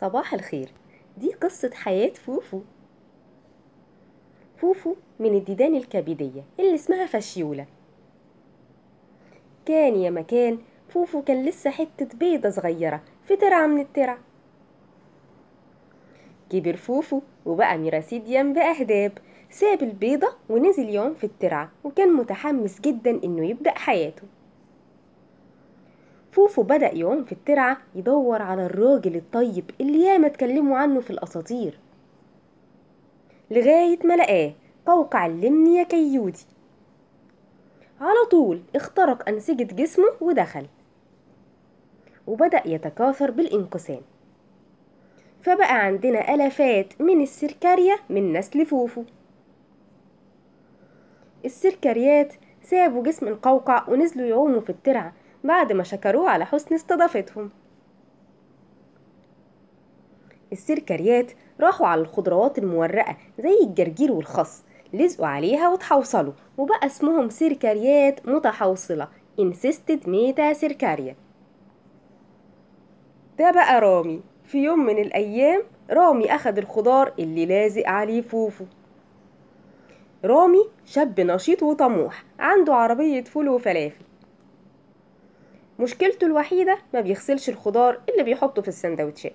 صباح الخير. دي قصة حياة فوفو. فوفو من الديدان الكبدية اللي اسمها Fasciola. كان يا مكان فوفو كان لسه حتة بيضة صغيرة في ترعة من الترع. كبر فوفو وبقى miracidium بأهداب. ساب البيضة ونزل يوم في الترعة وكان متحمس جدا إنه يبدأ حياته. فوفو بدأ يوم في الترعة يدور على الراجل الطيب اللي ياما اتكلموا عنه في الأساطير. لغاية ما لقاه قوقع Lymnaea cailliaudi. على طول اخترق أنسجة جسمه ودخل. وبدأ يتكاثر بالانقسام. فبقى عندنا ألافات من السركاريا من نسل فوفو. السركاريات سابوا جسم القوقع ونزلوا يعوموا في الترعة بعد ما شكروه على حسن استضافتهم. السركريات راحوا على الخضروات المورقة زي الجرجير والخس لزقوا عليها وتحوصلوا وبقى اسمهم سركريات متحوصلة encysted metacercaria ده بقى رامي. في يوم من الأيام رامي أخد الخضار اللي لازق عليه فوفو. رامي شاب نشيط وطموح عنده عربية فول وفلافل. مشكلته الوحيدة ما بيغسلش الخضار اللي بيحطه في السندوتشات.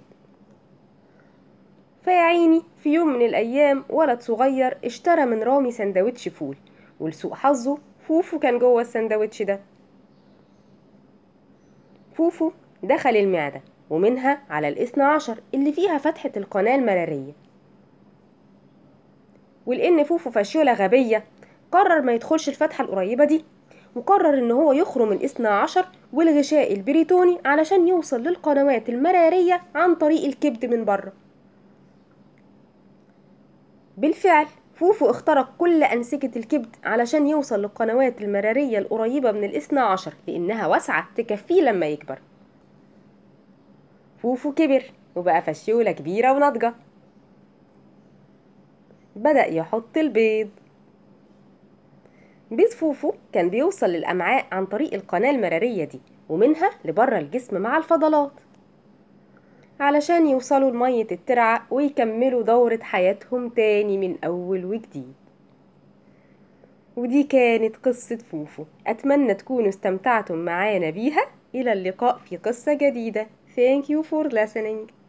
فيا عيني في يوم من الأيام ولد صغير اشترى من رامي سندوتش فول ولسوء حظه فوفو كان جوه السندوتش ده. فوفو دخل المعدة ومنها على الاثنى عشر اللي فيها فتحة القناة المرارية ولأن فوفو Fasciola غبية قرر ما يدخلش الفتحة القريبة دي. وقرر إن هو يخرم الاثنى عشر والغشاء البريتوني علشان يوصل للقنوات المرارية عن طريق الكبد من بره. بالفعل فوفو اخترق كل أنسجة الكبد علشان يوصل للقنوات المرارية القريبة من الاثنى عشر لأنها واسعة تكفيه لما يكبر. فوفو كبر وبقى فشيولة كبيرة وناضجة. بدأ يحط البيض. بيض فوفو كان بيوصل للأمعاء عن طريق القناة المرارية دي ومنها لبره الجسم مع الفضلات. علشان يوصلوا لمية الترعة ويكملوا دورة حياتهم تاني من أول وجديد. ودي كانت قصة فوفو. أتمنى تكونوا استمتعتم معانا بيها. إلى اللقاء في قصة جديدة. Thank you for listening.